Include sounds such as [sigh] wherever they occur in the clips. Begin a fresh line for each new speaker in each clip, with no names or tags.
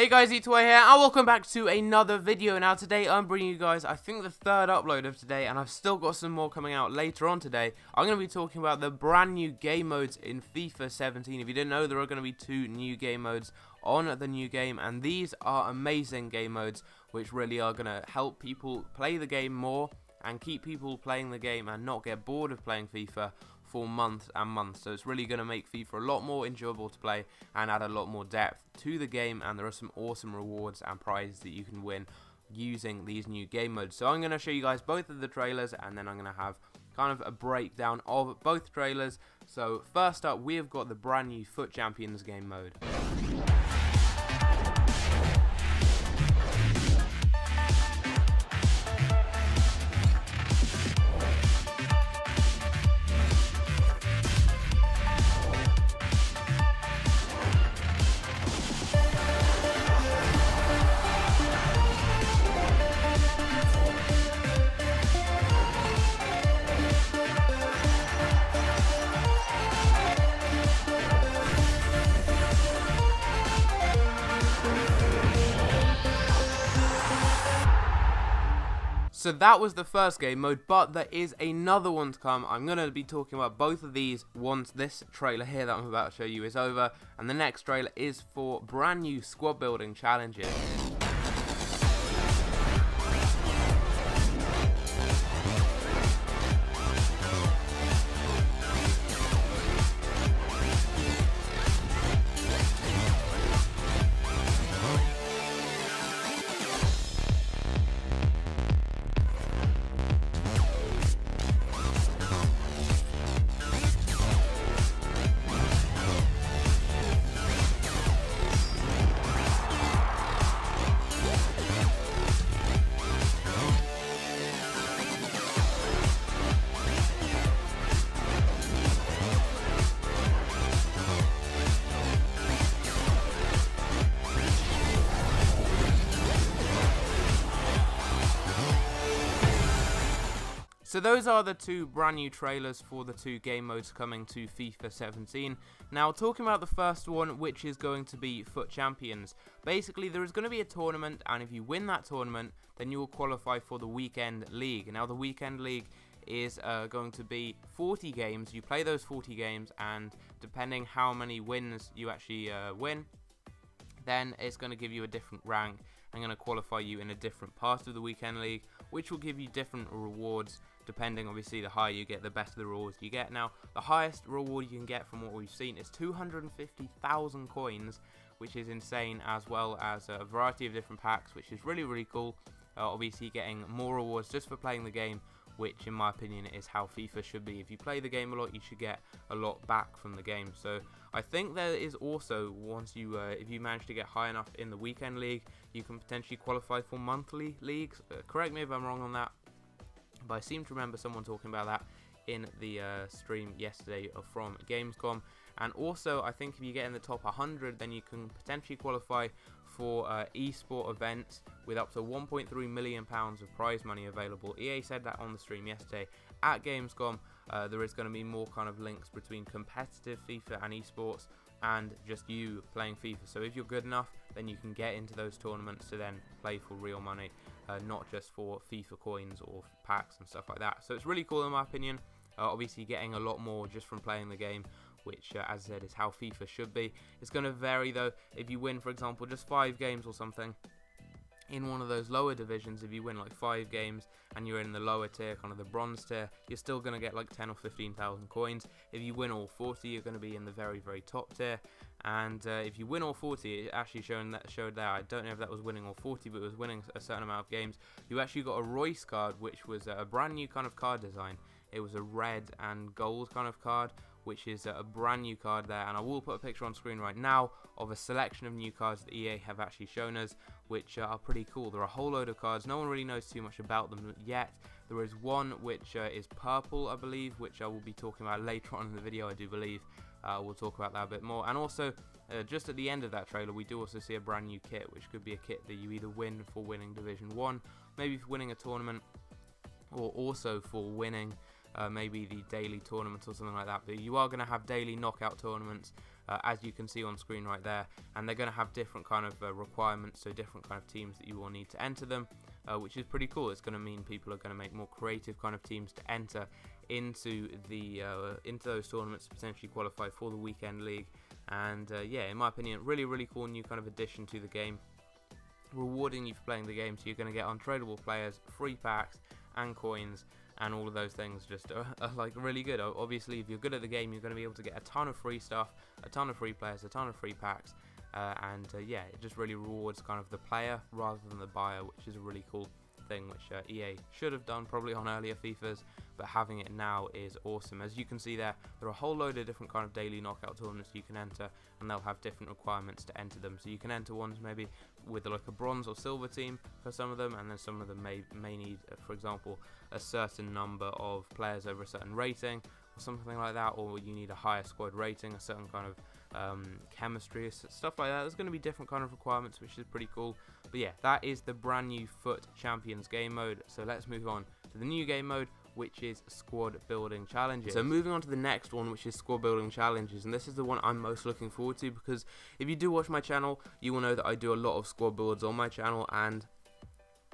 Hey guys, E2A here, and welcome back to another video. Now today I'm bringing you guys, I think the third upload of today, and I've still got some more coming out later on today. I'm going to be talking about the brand new game modes in FIFA 17. If you didn't know, there are going to be two new game modes on the new game, and these are amazing game modes, which really are going to help people play the game more, and keep people playing the game and not get bored of playing FIFA for months and months. So it's really going to make FIFA a lot more enjoyable to play and add a lot more depth to the game. And there are some awesome rewards and prizes that you can win using these new game modes. So I'm going to show you guys both of the trailers and then I'm going to have kind of a breakdown of both trailers. So first up, we have got the brand new FUT Champions game mode. So that was the first game mode, but there is another one to come. I'm going to be talking about both of these once this trailer here that I'm about to show you is over. And the next trailer is for brand new squad building challenges. So those are the two brand new trailers for the two game modes coming to FIFA 17. Now talking about the first one which is going to be FUT Champions. Basically there is going to be a tournament and if you win that tournament then you will qualify for the Weekend League. Now the Weekend League is uh, going to be 40 games. You play those 40 games and depending how many wins you actually uh, win then it's going to give you a different rank and going to qualify you in a different part of the Weekend League which will give you different rewards depending obviously the higher you get the better the rewards you get now the highest reward you can get from what we've seen is 250,000 coins which is insane as well as a variety of different packs which is really really cool uh, obviously getting more rewards just for playing the game which in my opinion is how FIFA should be. If you play the game a lot, you should get a lot back from the game. So I think there is also, once you, uh, if you manage to get high enough in the weekend league, you can potentially qualify for monthly leagues. Uh, correct me if I'm wrong on that, but I seem to remember someone talking about that in the uh, stream yesterday from Gamescom. And also, I think if you get in the top 100, then you can potentially qualify for uh, esport events with up to 1.3 million pounds of prize money available. EA said that on the stream yesterday at Gamescom. Uh, there is going to be more kind of links between competitive FIFA and esports and just you playing FIFA. So if you're good enough, then you can get into those tournaments to then play for real money, uh, not just for FIFA coins or packs and stuff like that. So it's really cool in my opinion. Uh, obviously getting a lot more just from playing the game which uh, as I said is how FIFA should be. It's going to vary though if you win for example just 5 games or something in one of those lower divisions, if you win like five games and you're in the lower tier, kind of the bronze tier, you're still going to get like 10 or 15,000 coins. If you win all 40, you're going to be in the very, very top tier. And uh, if you win all 40, it actually showed that showed there. I don't know if that was winning all 40, but it was winning a certain amount of games. You actually got a Royce card, which was a brand new kind of card design. It was a red and gold kind of card, which is a brand new card there. And I will put a picture on screen right now of a selection of new cards that EA have actually shown us, which are pretty cool. There are a whole load of cards. No one really knows too much about them yet. There is one which uh, is purple, I believe, which I will be talking about [laughs] later on in the video, I do believe. Uh, we'll talk about that a bit more. And also, uh, just at the end of that trailer, we do also see a brand new kit, which could be a kit that you either win for winning Division 1, maybe for winning a tournament, or also for winning uh, maybe the daily tournament or something like that. But you are going to have daily knockout tournaments uh, as you can see on screen right there and they're going to have different kind of uh, requirements so different kind of teams that you will need to enter them uh, which is pretty cool it's going to mean people are going to make more creative kind of teams to enter into the uh, into those tournaments to potentially qualify for the weekend league and uh, yeah in my opinion really really cool new kind of addition to the game rewarding you for playing the game so you're going to get untradeable players free packs and coins and all of those things just are, [laughs] are, like really good. Obviously, if you're good at the game, you're going to be able to get a ton of free stuff, a ton of free players, a ton of free packs, uh, and uh, yeah, it just really rewards kind of the player rather than the buyer, which is really cool thing which uh, EA should have done probably on earlier FIFAs, but having it now is awesome. As you can see there, there are a whole load of different kind of daily knockout tournaments you can enter, and they'll have different requirements to enter them. So you can enter ones maybe with like a bronze or silver team for some of them, and then some of them may may need, uh, for example, a certain number of players over a certain rating or something like that, or you need a higher squad rating, a certain kind of um, chemistry, stuff like that. There's going to be different kind of requirements, which is pretty cool. But yeah, that is the brand new FUT Champions game mode. So let's move on to the new game mode, which is squad building challenges. So moving on to the next one, which is squad building challenges, and this is the one I'm most looking forward to because if you do watch my channel, you will know that I do a lot of squad builds on my channel, and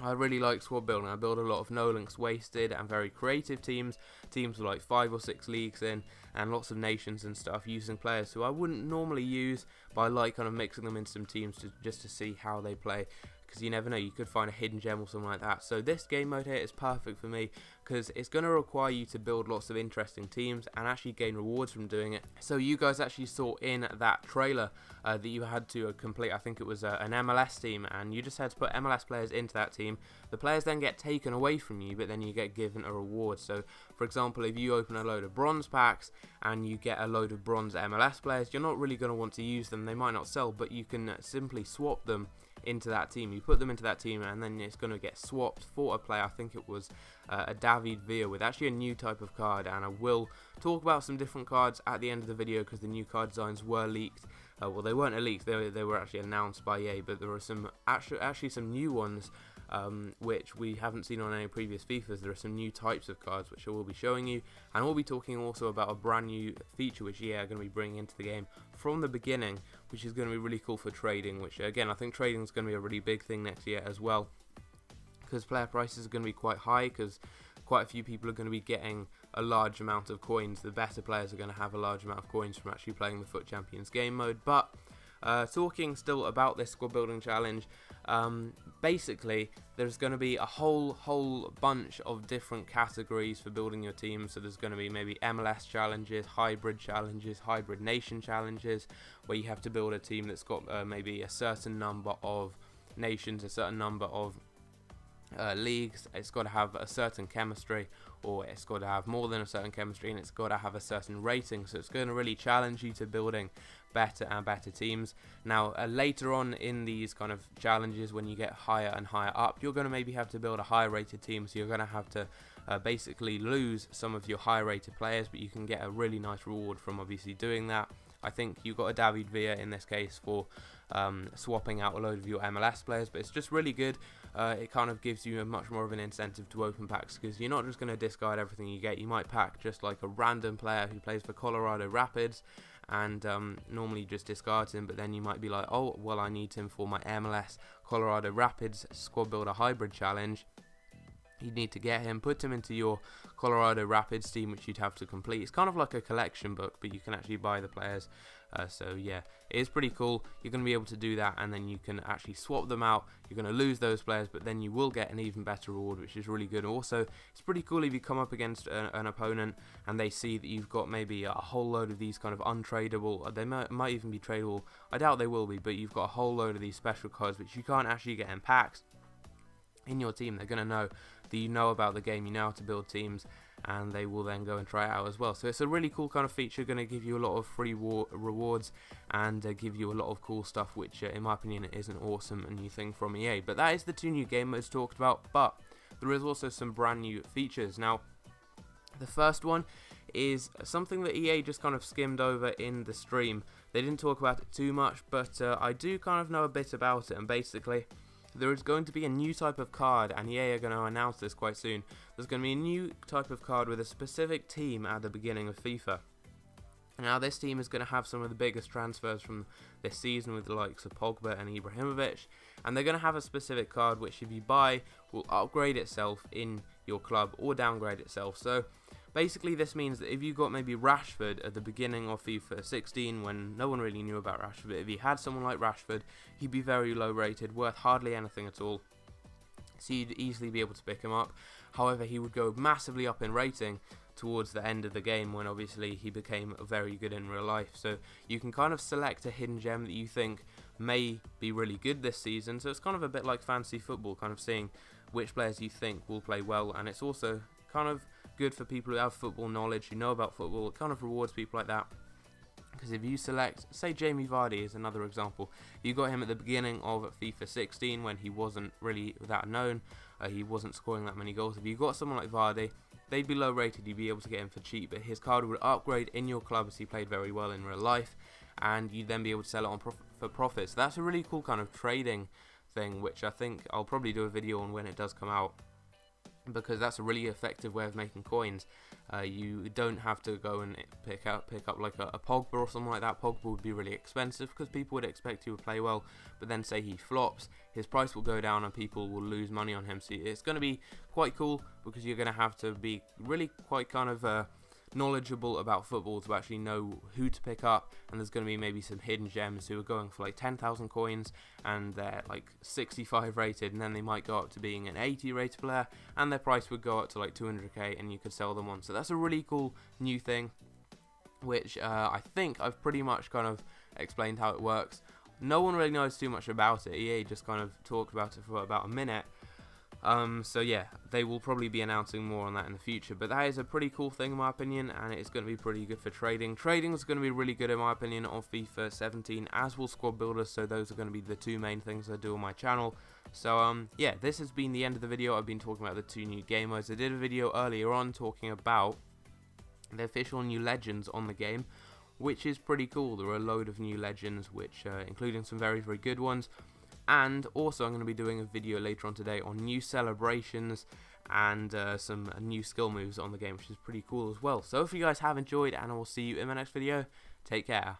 I really like squad building. I build a lot of no links wasted and very creative teams, teams with like five or six leagues in, and lots of nations and stuff using players who I wouldn't normally use, but I like kind of mixing them into some teams to, just to see how they play because you never know, you could find a hidden gem or something like that. So this game mode here is perfect for me because it's going to require you to build lots of interesting teams and actually gain rewards from doing it. So you guys actually saw in that trailer uh, that you had to uh, complete, I think it was uh, an MLS team, and you just had to put MLS players into that team. The players then get taken away from you, but then you get given a reward. So for example, if you open a load of bronze packs and you get a load of bronze MLS players, you're not really going to want to use them. They might not sell, but you can simply swap them into that team. You put them into that team, and then it's going to get swapped for a player. I think it was uh, a David Villa with actually a new type of card, and I will talk about some different cards at the end of the video because the new card designs were leaked. Uh, well, they weren't leaked; they, they were actually announced by EA, but there were some actually actually some new ones um, which we haven't seen on any previous FIFAs. There are some new types of cards which I will be showing you, and we'll be talking also about a brand new feature which EA are going to be bringing into the game from the beginning, which is going to be really cool for trading. Which again, I think trading is going to be a really big thing next year as well, because player prices are going to be quite high because quite a few people are going to be getting a large amount of coins. The better players are going to have a large amount of coins from actually playing the FUT Champions game mode. But uh, talking still about this squad building challenge, um, basically there's going to be a whole whole bunch of different categories for building your team. So there's going to be maybe MLS challenges, hybrid challenges, hybrid nation challenges, where you have to build a team that's got uh, maybe a certain number of nations, a certain number of uh, leagues. It's got to have a certain chemistry, or it's got to have more than a certain chemistry, and it's got to have a certain rating. So it's going to really challenge you to building better and better teams. Now, uh, later on in these kind of challenges, when you get higher and higher up, you're going to maybe have to build a higher rated team. So you're going to have to uh, basically lose some of your high rated players, but you can get a really nice reward from obviously doing that. I think you got a David Villa in this case for um, swapping out a load of your MLS players, but it's just really good. Uh, it kind of gives you a much more of an incentive to open packs because you're not just going to discard everything you get. You might pack just like a random player who plays for Colorado Rapids and um, normally just discards him, but then you might be like, oh, well, I need him for my MLS Colorado Rapids Squad Builder Hybrid Challenge. You'd need to get him, put him into your Colorado Rapids team, which you'd have to complete. It's kind of like a collection book, but you can actually buy the players uh, so yeah, it is pretty cool. You're going to be able to do that and then you can actually swap them out. You're going to lose those players, but then you will get an even better reward, which is really good. Also, it's pretty cool if you come up against a, an opponent and they see that you've got maybe a whole load of these kind of untradeable, uh, they might, might even be tradable. I doubt they will be, but you've got a whole load of these special cards which you can't actually get in packs in your team. They're going to know that you know about the game, you know how to build teams, and they will then go and try it out as well. So it's a really cool kind of feature, going to give you a lot of free rewards and uh, give you a lot of cool stuff, which uh, in my opinion is an awesome new thing from EA. But that is the two new game modes talked about, but there is also some brand new features. Now, the first one is something that EA just kind of skimmed over in the stream. They didn't talk about it too much, but uh, I do kind of know a bit about it, and basically there is going to be a new type of card, and EA are going to announce this quite soon. There's going to be a new type of card with a specific team at the beginning of FIFA. Now this team is going to have some of the biggest transfers from this season with the likes of Pogba and Ibrahimovic and they're going to have a specific card which if you buy will upgrade itself in your club or downgrade itself. So basically this means that if you got maybe Rashford at the beginning of FIFA 16 when no one really knew about Rashford, if you had someone like Rashford, he'd be very low rated, worth hardly anything at all. So you'd easily be able to pick him up. However, he would go massively up in rating towards the end of the game when obviously he became very good in real life. So you can kind of select a hidden gem that you think may be really good this season. So it's kind of a bit like fantasy football, kind of seeing which players you think will play well. And it's also kind of good for people who have football knowledge, who know about football. It kind of rewards people like that. Because if you select, say Jamie Vardy is another example, you got him at the beginning of FIFA 16 when he wasn't really that known, uh, he wasn't scoring that many goals. If you got someone like Vardy, they'd be low rated, you'd be able to get him for cheap, but his card would upgrade in your club as he played very well in real life, and you'd then be able to sell it on prof for profit. So that's a really cool kind of trading thing, which I think I'll probably do a video on when it does come out because that's a really effective way of making coins. Uh, you don't have to go and pick up pick up like a, a, Pogba or something like that. Pogba would be really expensive because people would expect he would play well, but then say he flops, his price will go down and people will lose money on him. So it's going to be quite cool because you're going to have to be really quite kind of uh, knowledgeable about football to actually know who to pick up and there's going to be maybe some hidden gems who are going for like 10,000 coins and they're like 65 rated and then they might go up to being an 80 rated player and their price would go up to like 200k and you could sell them on. So that's a really cool new thing which uh, I think I've pretty much kind of explained how it works. No one really knows too much about it. EA just kind of talked about it for about a minute um, so yeah, they will probably be announcing more on that in the future. But that is a pretty cool thing in my opinion, and it's going to be pretty good for trading. Trading is going to be really good in my opinion on FIFA 17, as will squad builders. So those are going to be the two main things I do on my channel. So um, yeah, this has been the end of the video. I've been talking about the two new game modes. I did a video earlier on talking about the official new legends on the game which is pretty cool. There are a load of new legends, which uh, including some very, very good ones. And also I'm going to be doing a video later on today on new celebrations and uh, some new skill moves on the game, which is pretty cool as well. So if you guys have enjoyed, and I will see you in my next video. Take care.